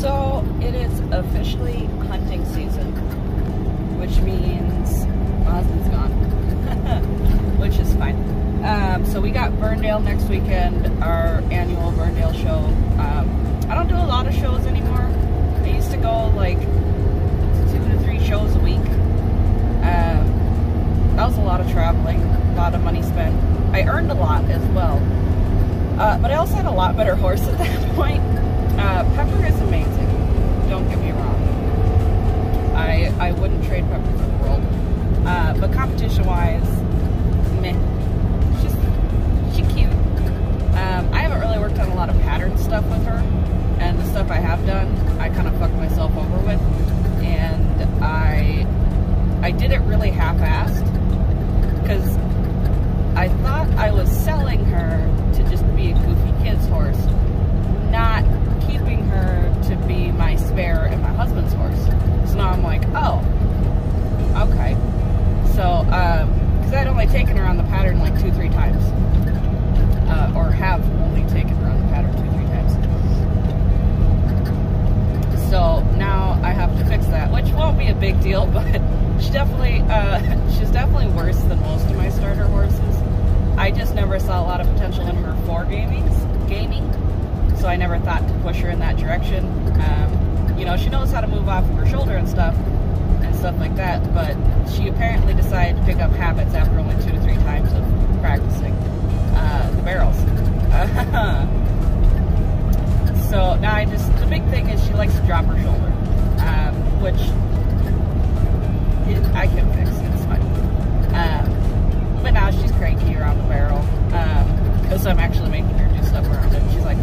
So it is officially hunting season, which means my husband's gone, which is fine. Um, so we got Burndale next weekend, our annual Burndale show. Um, I don't do a lot of shows anymore. I used to go like two to three shows a week. Um, that was a lot of traveling, a lot of money spent. I earned a lot as well. Uh, but I also had a lot better horse at that point. Uh, Pepper is amazing. Trade Pepper for the world. Uh, but competition-wise, meh. She's she cute. Um, I haven't really worked on a lot of pattern stuff with her, and the stuff I have done, I kind of fucked myself over with, and I I did it really half-assed like two, three times, uh, or have only taken her on the pattern two, three times. So now I have to fix that, which won't be a big deal, but she definitely, uh, she's definitely worse than most of my starter horses. I just never saw a lot of potential in her for gaming, gaming, so I never thought to push her in that direction. Um, you know, she knows how to move off of her shoulder and stuff, and stuff like that, but she apparently decided to pick up habits after only two to three times of practicing uh, the barrels. so now I just, the big thing is she likes to drop her shoulder, um, which it, I can fix, it's fine. Um, but now she's cranky around the barrel because I'm actually making her do stuff around it. She's like,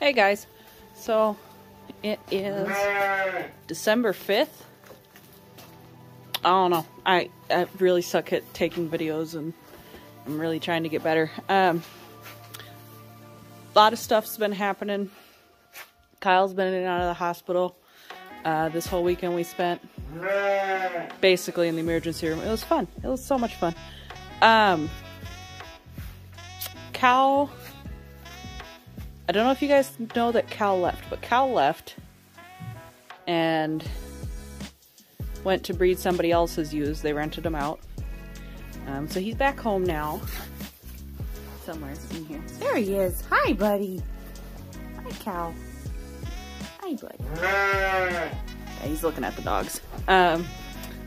Hey guys, so it is December 5th. I don't know. I, I really suck at taking videos and I'm really trying to get better. Um, a lot of stuff's been happening. Kyle's been in and out of the hospital. Uh, this whole weekend we spent basically in the emergency room. It was fun. It was so much fun. Um, Cal, I don't know if you guys know that Cal left, but Cal left and went to breed somebody else's ewes. They rented him out. Um, so he's back home now. Somewhere in here. There he is. Hi, buddy. Hi, Cal. Hi, buddy. Yeah, he's looking at the dogs. Um,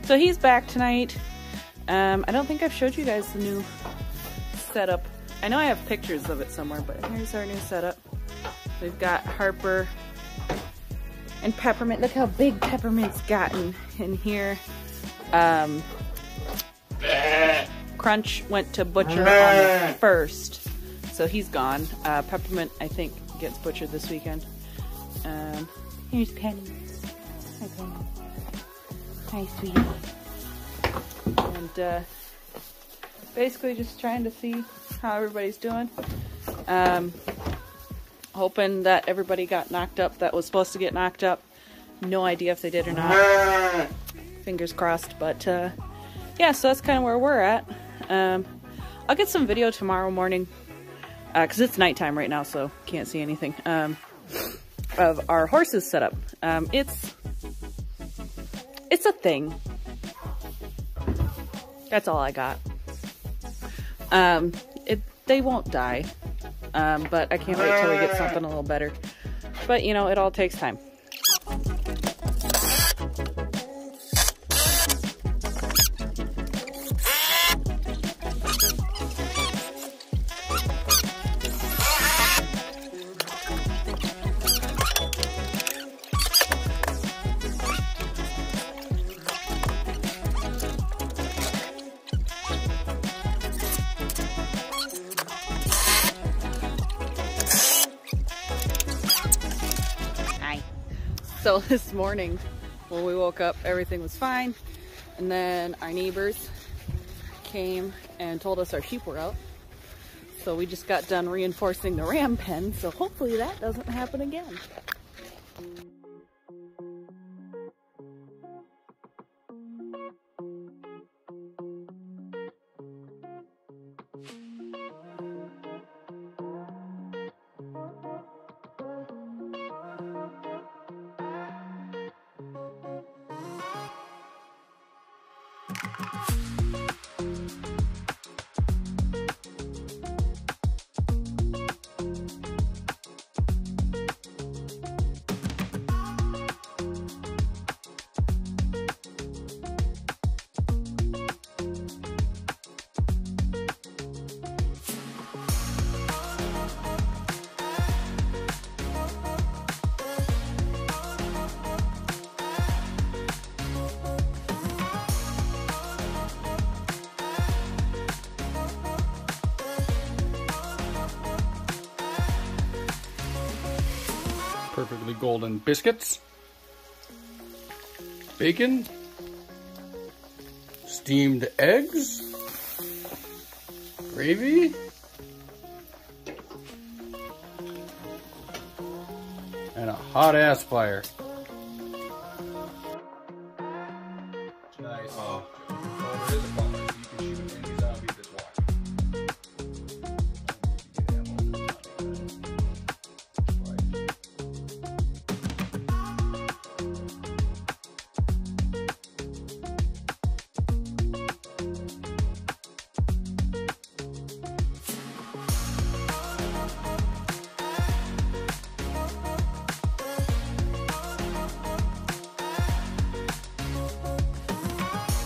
so he's back tonight. Um, I don't think I've showed you guys the new setup. I know I have pictures of it somewhere, but here's our new setup. We've got Harper and Peppermint. Look how big Peppermint's gotten in here. Um, Crunch went to butcher on the first, so he's gone. Uh, Peppermint, I think, gets butchered this weekend. Um, here's Penny. Hi, Penny. Hi, sweetie. And uh, basically just trying to see how everybody's doing. Um, hoping that everybody got knocked up that was supposed to get knocked up. No idea if they did or not. Fingers crossed, but uh, yeah, so that's kind of where we're at. Um, I'll get some video tomorrow morning because uh, it's nighttime right now, so can't see anything. Um, of our horses setup. Um, it's it's a thing. That's all I got. Um, it they won't die, um, but I can't wait till we get something a little better. But you know, it all takes time. So this morning when we woke up, everything was fine. And then our neighbors came and told us our sheep were out. So we just got done reinforcing the ram pen. So hopefully that doesn't happen again. Perfectly golden biscuits, bacon, steamed eggs, gravy, and a hot ass fire.